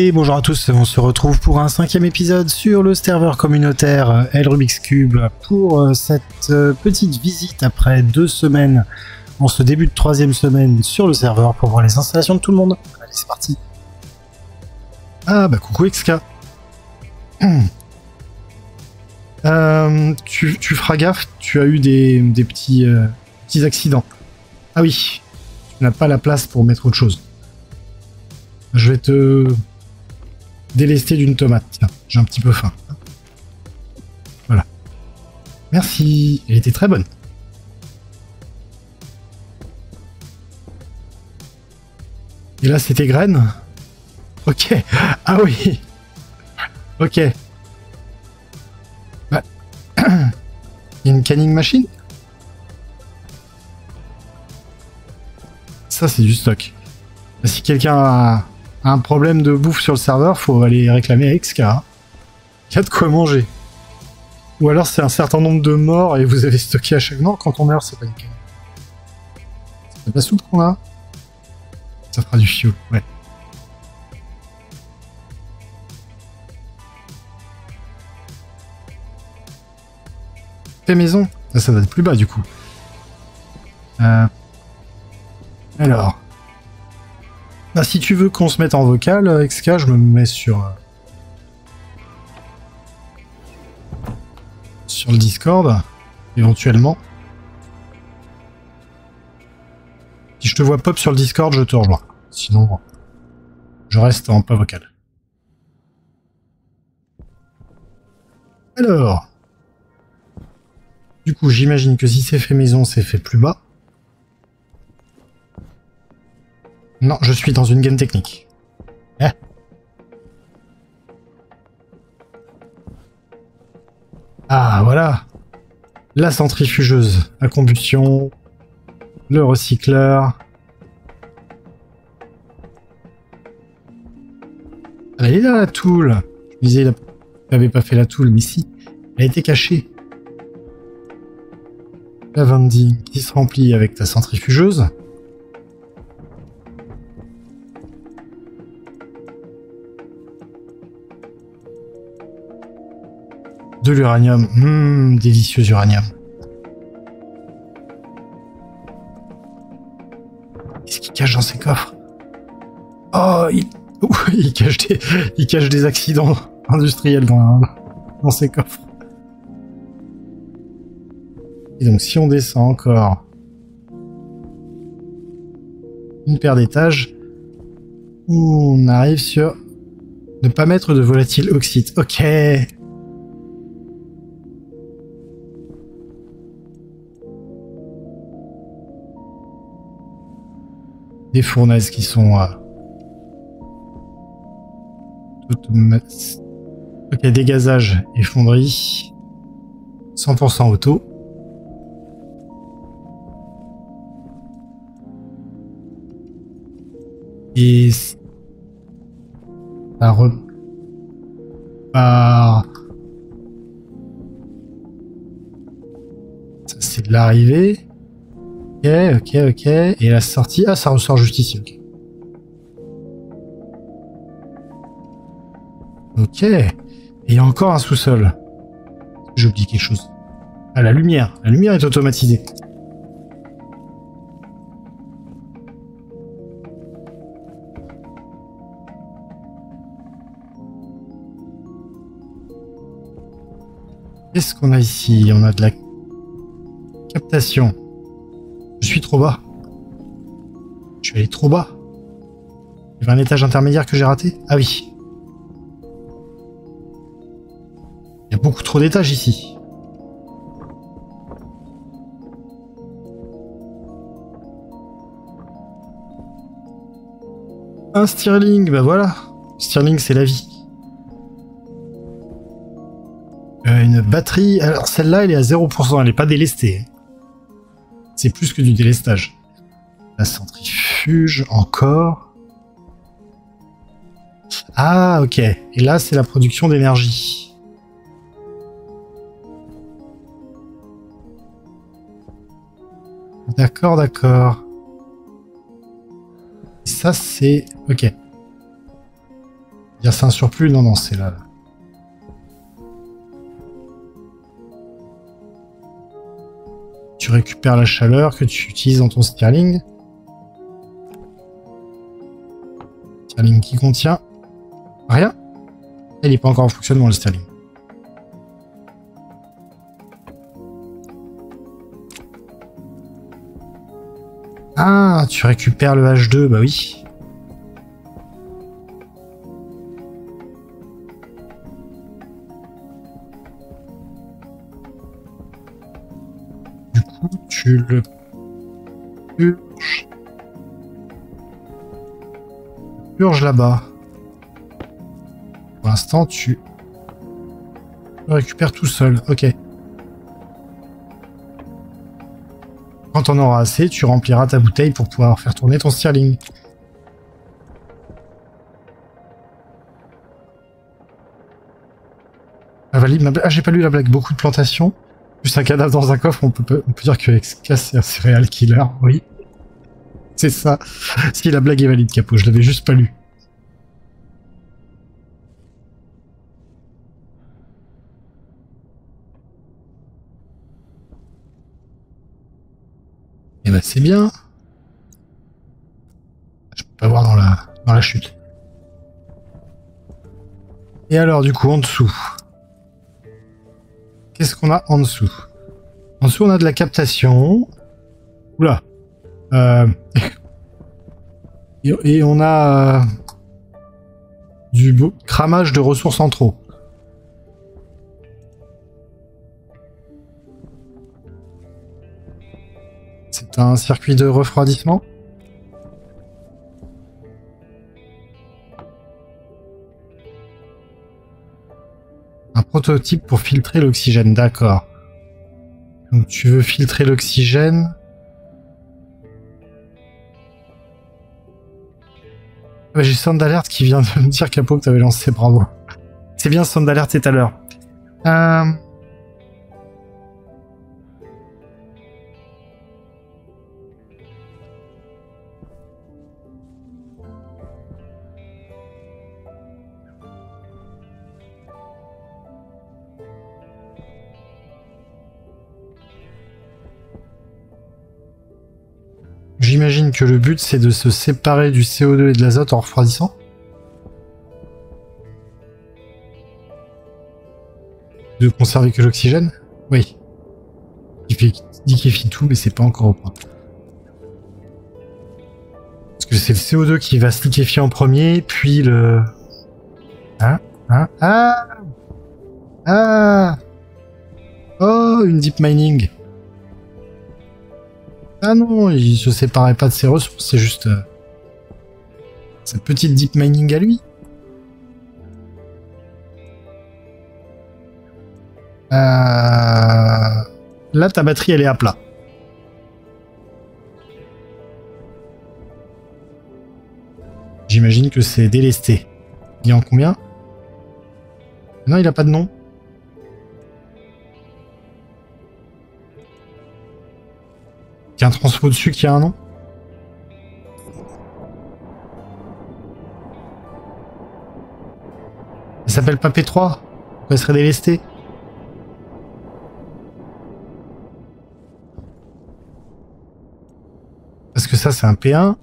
Et bonjour à tous, on se retrouve pour un cinquième épisode sur le serveur communautaire El Rubik's Cube pour euh, cette euh, petite visite après deux semaines en ce début de troisième semaine sur le serveur pour voir les installations de tout le monde. Allez, c'est parti. Ah bah coucou XK. Euh, tu, feras gaffe, tu as eu des, petits accidents. Ah oui, tu n'as pas la place pour mettre autre chose. Je vais te délesté d'une tomate. Tiens, j'ai un petit peu faim. Voilà. Merci. Elle était très bonne. Et là, c'était graines Ok. Ah oui. Ok. Bah. Il y a une canning machine Ça, c'est du stock. Si quelqu'un a un problème de bouffe sur le serveur, faut aller réclamer à XK. Il y a de quoi manger. Ou alors c'est un certain nombre de morts et vous avez stocké à chaque mort. Quand on meurt, c'est pas une C'est la soupe qu'on a Ça fera du fio, ouais. Fait maison ça, ça va être plus bas du coup. Euh... Alors. Ah, si tu veux qu'on se mette en vocal, euh, XK, je me mets sur... Euh, sur le Discord, éventuellement. Si je te vois pop sur le Discord, je te rejoins. Sinon, je reste en pas vocal. Alors... Du coup, j'imagine que si c'est fait maison, c'est fait plus bas. Non, je suis dans une game technique. Eh. Ah, voilà. La centrifugeuse à combustion. Le recycleur. Elle est là, la toule. Je disais, il n'avait pas fait la toule, mais si. Elle a été cachée. La vending qui se remplit avec ta centrifugeuse. De l'uranium. Hum, délicieux uranium. Qu'est-ce qu'il cache dans ses coffres? Oh, il... cache des... accidents industriels dans, dans ses coffres. Et donc si on descend encore une paire d'étages, on arrive sur ne pas mettre de volatile oxyde. Ok. Des fournaises qui sont euh, Ok, dégazage et fonderie. 100% auto. Et ça repart. Ça c'est de l'arrivée. Ok, ok, ok. Et la sortie, ah, ça ressort juste ici, ok. Ok. Et il y a encore un sous-sol. J'oublie quelque chose. Ah, la lumière. La lumière est automatisée. Qu'est-ce qu'on a ici? On a de la captation. Trop bas. Je suis allé trop bas. Il y avait un étage intermédiaire que j'ai raté Ah oui. Il y a beaucoup trop d'étages ici. Un Stirling, bah voilà. Stirling, c'est la vie. Euh, une batterie. Alors celle-là, elle est à 0%, elle n'est pas délestée. C'est plus que du délestage. La centrifuge, encore. Ah, ok. Et là, c'est la production d'énergie. D'accord, d'accord. Ça, c'est... Ok. y a un surplus Non, non, c'est là. Tu récupères la chaleur que tu utilises dans ton Sterling. Sterling qui contient rien. Il n'est pas encore en fonctionnement le Sterling. Ah, tu récupères le H2, bah oui. Coup, tu le purges. Purge là-bas. Pour l'instant, tu récupères tout seul. Ok. Quand on aura assez, tu rempliras ta bouteille pour pouvoir faire tourner ton Stirling. Ah, ah, j'ai pas lu la blague. Beaucoup de plantations. Plus un cadavre dans un coffre, on peut, on peut dire que Exka c'est un céréal killer. Oui. C'est ça. Si la blague est valide, Capot, je l'avais juste pas lu. Eh ben c'est bien. Je peux pas voir dans la, dans la chute. Et alors du coup en dessous. Qu'est-ce qu'on a en dessous? En dessous on a de la captation. Oula. Euh... et, on a euh, du cramage de ressources en trop. C'est un circuit de refroidissement? Prototype pour filtrer l'oxygène, d'accord. Donc tu veux filtrer l'oxygène. J'ai Sound Alert qui vient de me dire Capo que t'avais lancé, bravo. C'est bien Sound Alert c'est à l'heure. Euh... que le but c'est de se séparer du CO2 et de l'azote en refroidissant. De conserver que l'oxygène? Oui. Il liquéfie tout, mais c'est pas encore au point. Parce que c'est le CO2 qui va se liquéfier en premier, puis le... Hein Hein Ah Ah Oh, une deep mining ah non, il se séparait pas de ses ressources, c'est juste euh, sa petite deep mining à lui. Euh, là, ta batterie, elle est à plat. J'imagine que c'est délesté. Il est en combien? Non, il a pas de nom. Il y a un transfo dessus qui a un nom Il s'appelle pas P3 Pourquoi il serait délesté Parce que ça, c'est un P1.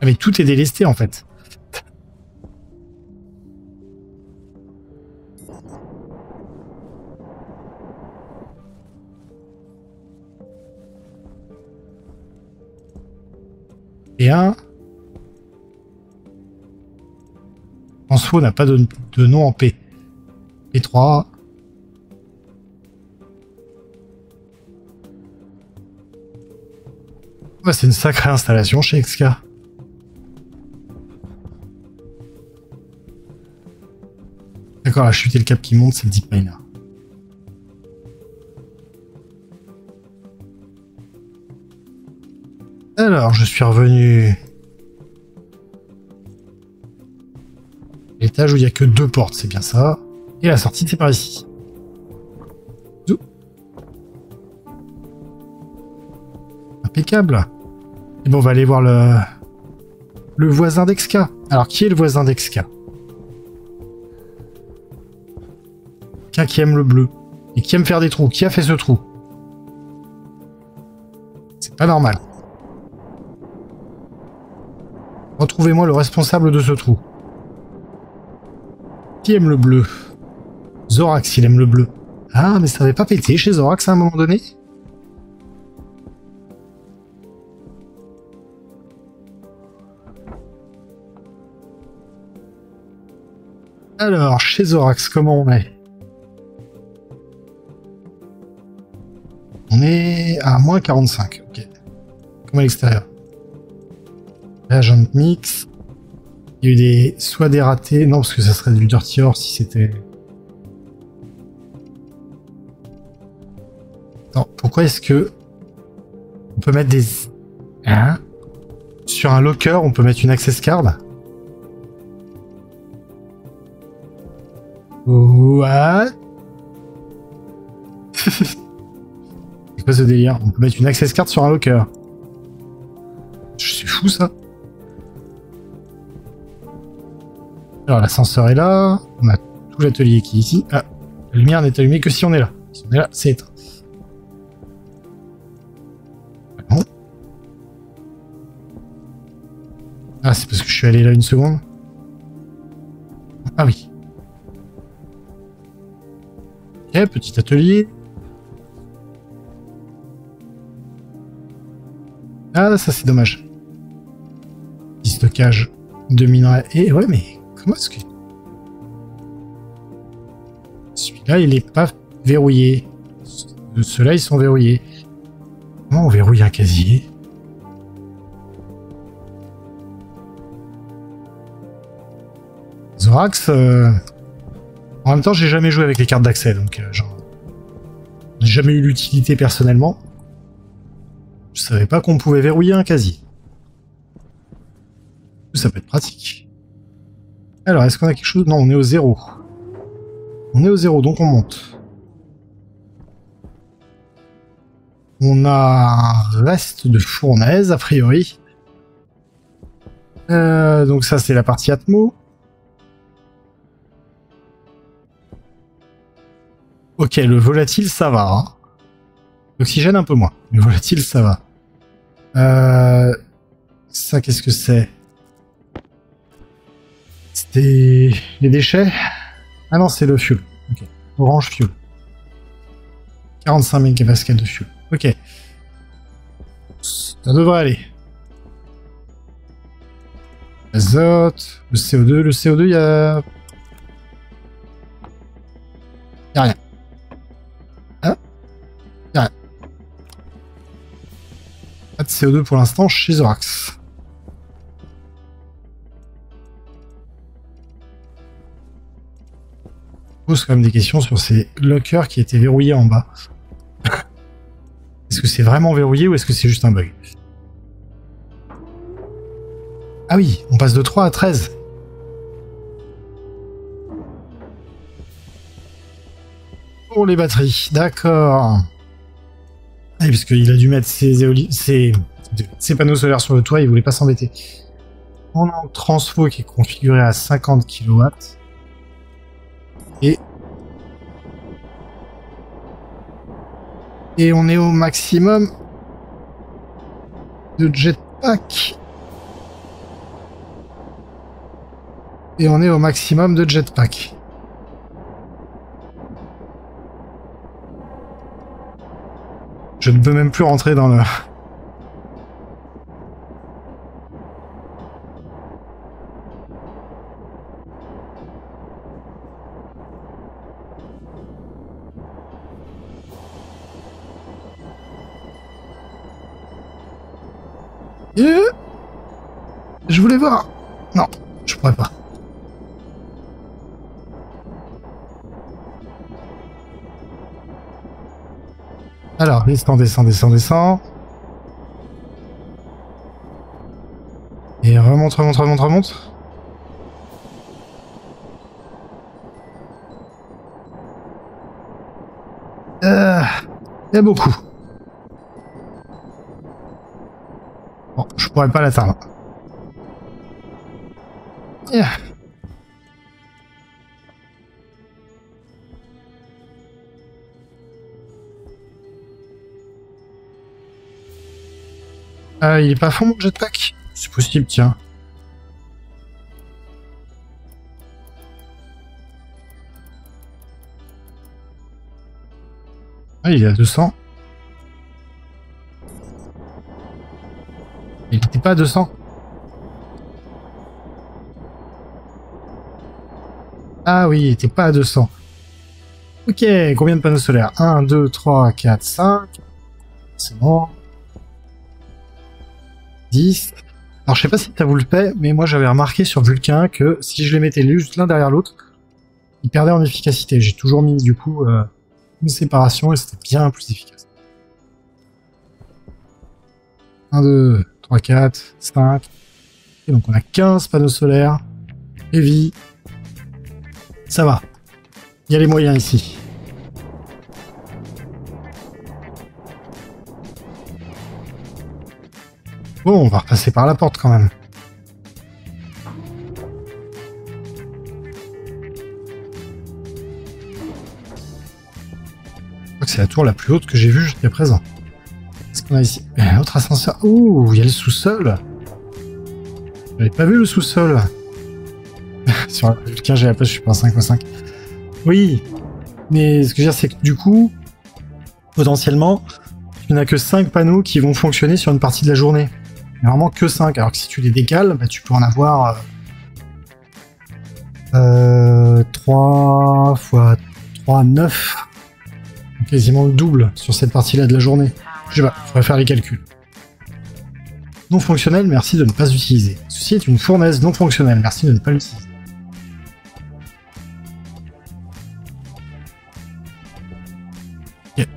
Ah, mais tout est délesté, en fait. N'a pas de, nom en P. P3. c'est une sacrée installation chez XK. D'accord, la chute et le cap qui monte, c'est le Deep Miner. Alors, je suis revenu... Où il n'y a que deux portes, c'est bien ça. Et la sortie, c'est par ici. Impeccable. Et bon, on va aller voir le... Le voisin d'Exca. Alors, qui est le voisin d'Exca Quelqu'un qui aime le bleu. Et qui aime faire des trous. Qui a fait ce trou C'est pas normal. Retrouvez-moi le responsable de ce trou. Qui aime le bleu? Zorax, il aime le bleu. Ah, mais ça n'avait pas pété chez Zorax à un moment donné? Alors, chez Zorax, comment on est? On est à moins 45, ok. Comme à l'extérieur. Agent mix. Il y a eu des... soit des ratés, non parce que ça serait du dirty or si c'était... Non, pourquoi est-ce que... On peut mettre des... Hein? Sur un locker, on peut mettre une access card? What? C'est quoi ce délire? On peut mettre une access card sur un locker. Je suis fou ça. Alors l'ascenseur est là. On a tout l'atelier qui est ici. Ah, la lumière n'est allumée que si on est là. Si on est là, c'est éteint. Ah, ah c'est parce que je suis allé là une seconde. Ah oui. Ok, petit atelier. Ah, ça c'est dommage. Petit stockage de minerais. Et ouais, mais comment est-ce que... Celui-là, il est pas verrouillé. Ceux-là, ils sont verrouillés. Comment on verrouille un casier? Zorax, euh, en même temps, j'ai jamais joué avec les cartes d'accès, donc euh, jamais eu l'utilité personnellement. Je savais pas qu'on pouvait verrouiller un casier. Ça peut être pratique. Alors, est-ce qu'on a quelque chose? Non, on est au zéro. On est au zéro, donc on monte. On a un reste de fournaise, a priori. Euh, donc ça, c'est la partie Atmo. Ok, le volatile, ça va. Hein. L'oxygène, un peu moins. Le volatile, ça va. Euh... Ça, qu'est-ce que c'est? Les déchets Ah non, c'est le fuel. Ok. Orange fuel. 45 000 pascal de fuel. Ok. Ça devrait aller. Azote, le CO2. Le CO2, il y a... Il a rien. Pas de CO2 pour l'instant chez Zorax. Pose quand même des questions sur ces lockers qui étaient verrouillés en bas. est-ce que c'est vraiment verrouillé ou est-ce que c'est juste un bug? Ah oui, on passe de 3 à 13. Pour les batteries, d'accord. Ah, puisqu'il a dû mettre ses, panneaux solaires sur le toit, il voulait pas s'embêter. On a un transfo qui est configuré à 50 kW. Et... Et on est au maximum de jetpack. Et on est au maximum de jetpack. Je ne peux même plus rentrer dans le... descend, descend, descend, descend. Et remonte, remonte, remonte, remonte. Euh, il y a beaucoup. Bon, je pourrais pas l'atteindre. Yeah. Ah, il est pas fond mon jetpack C'est possible, tiens. Ah, il est à 200. Il n'était pas à 200. Ah oui, il était pas à 200. Ok, combien de panneaux solaires? 1, 2, 3, 4, 5. C'est bon. 10. Alors je sais pas si ça vous le fait, mais moi j'avais remarqué sur Vulcain que si je les mettais juste l'un derrière l'autre, ils perdaient en efficacité. J'ai toujours mis du coup euh, une séparation et c'était bien plus efficace. 1, 2, 3, 4, 5. Et donc on a 15 panneaux solaires. Heavy. Ça va. Il y a les moyens ici. Bon, on va repasser par la porte quand même. Je crois que c'est la tour la plus haute que j'ai vue jusqu'à présent. Qu'est-ce qu'on a ici Un autre ascenseur. Ouh, il y a le sous-sol. J'avais pas vu le sous-sol. Sur le 15, j'ai la je suis pas un 5 5. Oui, mais ce que je veux dire, c'est que du coup, potentiellement, tu n'as que 5 panneaux qui vont fonctionner sur une partie de la journée. Normalement que 5, alors que si tu les décales, bah, tu peux en avoir euh, 3 fois 3, 9. Quasiment le double sur cette partie-là de la journée. Je sais pas, faudrait faire les calculs. Non fonctionnel, merci de ne pas utiliser. Ceci est une fournaise non fonctionnelle, merci de ne pas l'utiliser. Ok.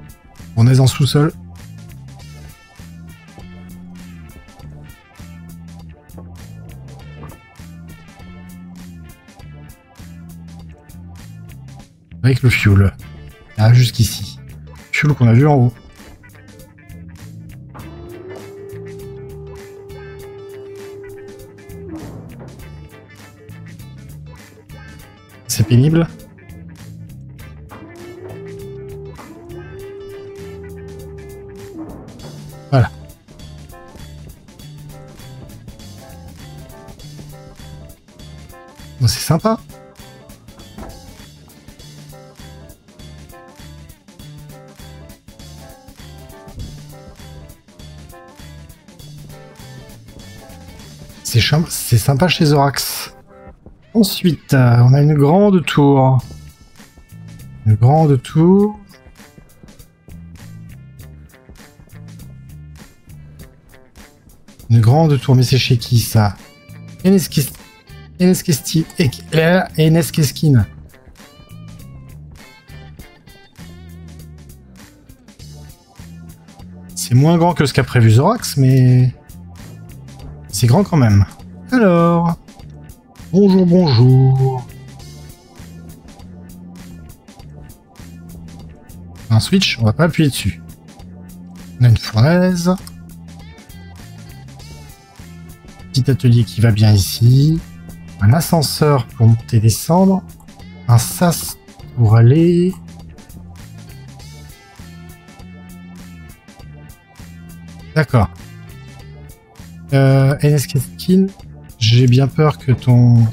Fournaise en sous-sol. Avec le fuel. Jusqu'ici. Fuel qu'on a vu en haut. C'est pénible? Voilà. C'est sympa. C'est sympa chez Zorax. Ensuite, euh, on a une grande tour. Une grande tour. Une grande tour, mais c'est chez qui ça? Eneskes- Eneskesti- Ek- euh, Eneskeskin. C'est moins grand que ce qu'a prévu Zorax, mais c'est grand quand même. Alors, bonjour, bonjour. Un switch, on va pas appuyer dessus. On a une fournaise. Petit atelier qui va bien ici. Un ascenseur pour monter et descendre. Un sas pour aller. D'accord. Euh, Skin, j'ai bien peur que ton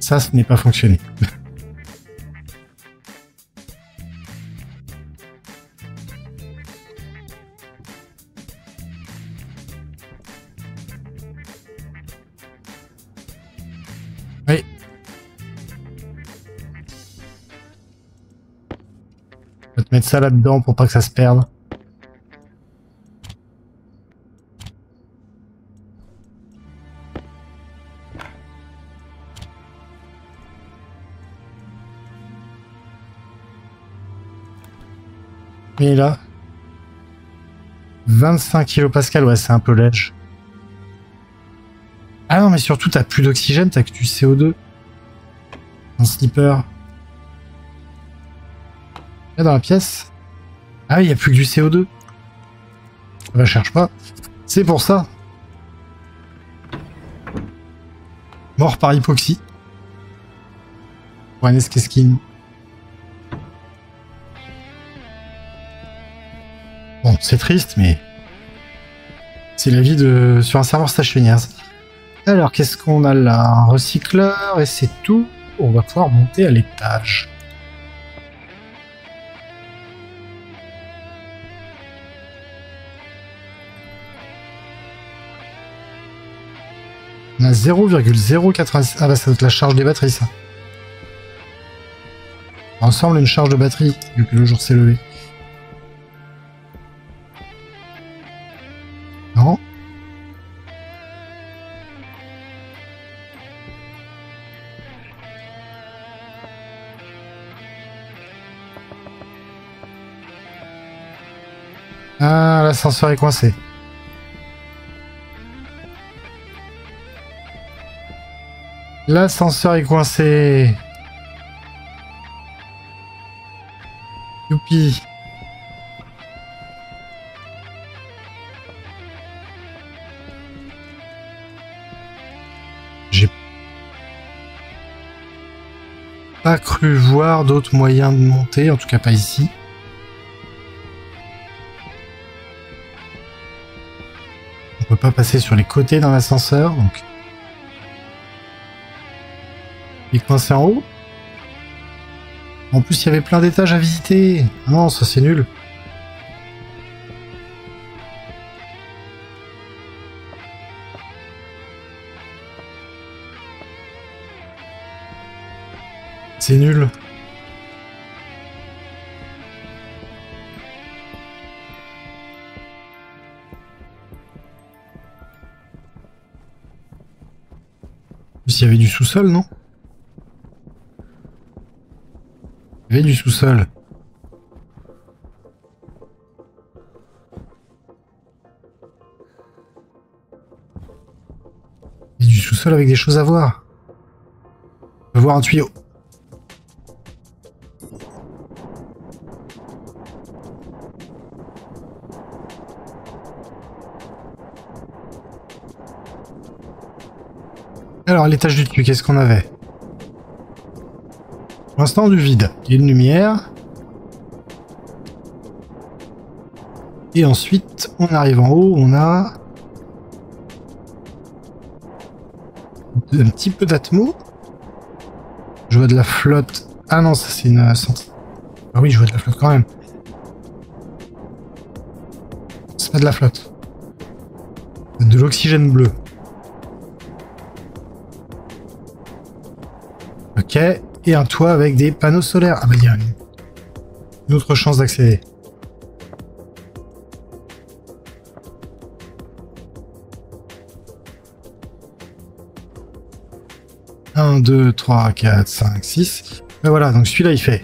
sas n'ait pas fonctionné. Oui. Je vais te mettre ça là-dedans pour pas que ça se perde. Et là, 25 kPa, ouais, c'est un peu léger. Ah non, mais surtout, t'as plus d'oxygène, t'as que du CO2. Un slipper. Là, dans la pièce. Ah, il y a plus que du CO2. Bah, cherche pas. C'est pour ça. Mort par hypoxie. Pour. Bon, c'est triste, mais c'est la vie de sur un serveur stationnaire. Alors, qu'est-ce qu'on a là? Un recycleur et c'est tout. On va pouvoir monter à l'étage. On a 0,086. Ah bah ça doit être la charge des batteries ça. Ensemble une charge de batterie, vu que le jour s'est levé. L'ascenseur est coincé. L'ascenseur est coincé. Youpi. J'ai pas cru voir d'autres moyens de monter, en tout cas pas ici. Pas passer sur les côtés d'un ascenseur, donc Il est coincé en haut En plus, il y avait plein d'étages à visiter. Non, ça c'est nul. C'est nul. S'il y avait du sous-sol, non du sous-sol. Il du sous-sol avec des choses à voir. On voir un tuyau. L'étage du dessus, qu'est-ce qu'on avait pour l'instant, du vide. Il une lumière. Et ensuite, on arrive en haut, on a... Un petit peu d'atmo. Je vois de la flotte. Ah non, ça c'est une... Ah oui, je vois de la flotte quand même. C'est pas de la flotte. De l'oxygène bleu. Et un toit avec des panneaux solaires. Ah bah il y a une autre chance d'accéder. Un, 2, 3, 4, 5, 6. Ben voilà, donc celui-là il fait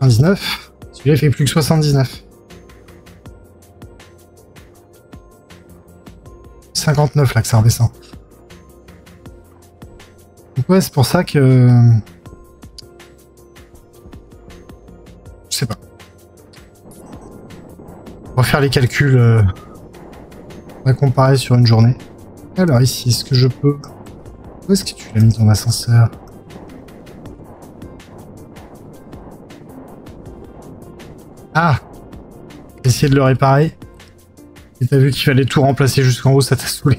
99. Celui-là il fait plus que 79. 59 là que ça redescend. Ouais, c'est pour ça que On va faire les calculs. Euh, on va comparer sur une journée. Alors ici, est-ce que je peux... Où est-ce que tu l'as mis ton ascenseur? Ah Essayer de le réparer. Et t'as vu qu'il fallait tout remplacer jusqu'en haut, ça t'a saoulé.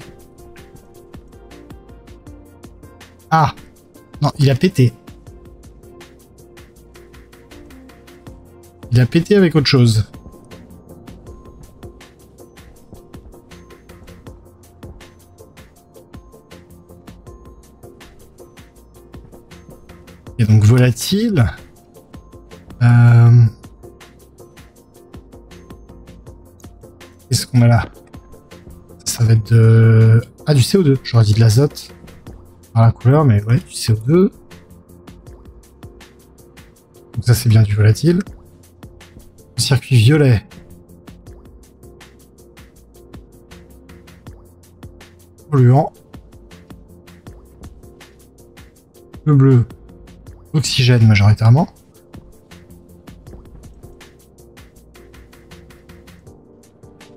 Ah Non, il a pété. Il a pété avec autre chose. Et donc volatile. Euh... Qu'est-ce qu'on a là? Ça va être de... Ah, du CO2. J'aurais dit de l'azote. La couleur, mais ouais, du CO2. Donc ça, c'est bien du volatile. Le circuit violet. Polluant. Le bleu oxygène majoritairement.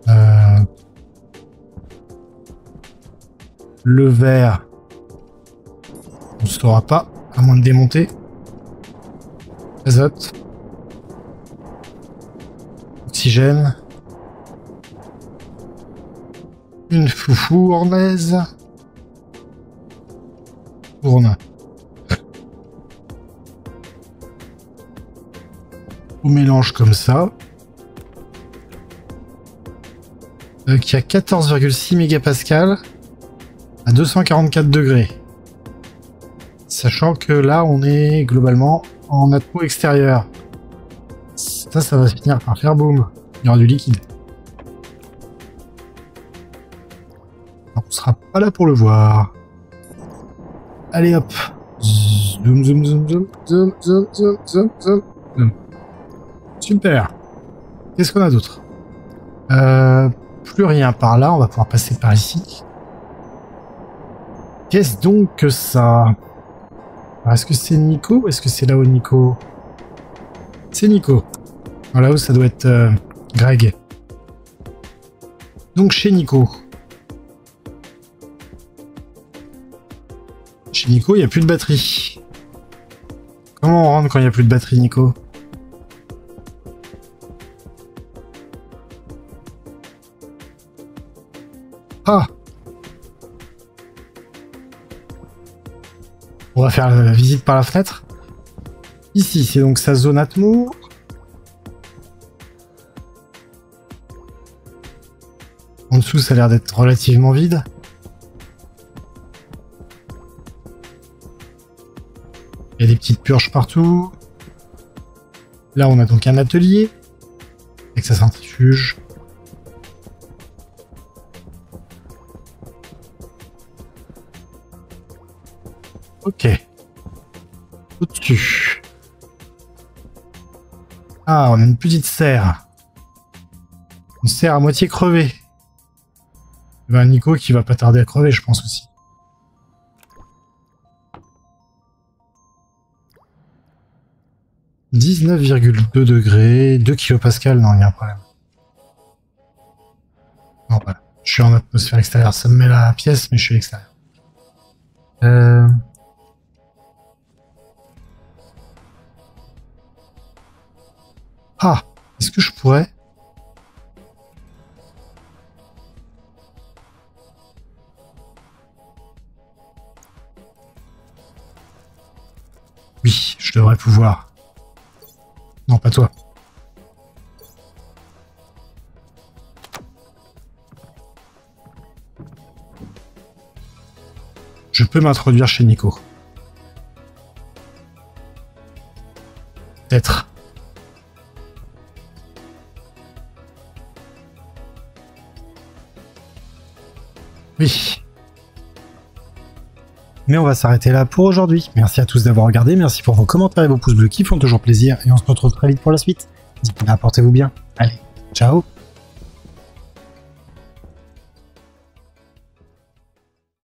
Euh, le vert, ne saura pas, à moins de démonter. Azote. Oxygène. Une foufou ornaise. Tourne. On mélange comme ça. Qui a 14,6 mégapascals à 244 degrés. Sachant que là, on est globalement en atmo extérieur. Ça, ça va finir par faire boum. Il y aura du liquide. on sera pas là pour le voir. Allez hop. Zoom, zoom, zoom, zoom, zoom, zoom, zoom, zoom, zoom. Super. Qu'est-ce qu'on a d'autre? Euh, Plus rien par là, on va pouvoir passer par ici. Qu'est-ce donc que ça? Est-ce que c'est Nico ou est-ce que c'est là-haut Nico C'est Nico. Là-haut, ça doit être euh, Greg. Donc chez Nico. Chez Nico, il n'y a plus de batterie. Comment on rentre quand il n'y a plus de batterie, Nico? Ah On va faire la visite par la fenêtre. Ici, c'est donc sa zone atmo. En dessous, ça a l'air d'être relativement vide. Il y a des petites purges partout. Là, on a donc un atelier avec sa centrifuge. Ah, on a une petite serre. Une serre à moitié crevée. A un Nico qui va pas tarder à crever, je pense aussi. « 19,2 degrés, 2 kilopascales, non, il y a un problème. Non. Je suis en atmosphère extérieure, ça me met la pièce, mais je suis à l'extérieur. Euh... Ah, est-ce que je pourrais Oui, je devrais pouvoir. Non, pas toi. Je peux m'introduire chez Nico. Oui. Mais on va s'arrêter là pour aujourd'hui. Merci à tous d'avoir regardé, merci pour vos commentaires et vos pouces bleus qui font toujours plaisir, et on se retrouve très vite pour la suite. Apportez-vous bien. Allez, ciao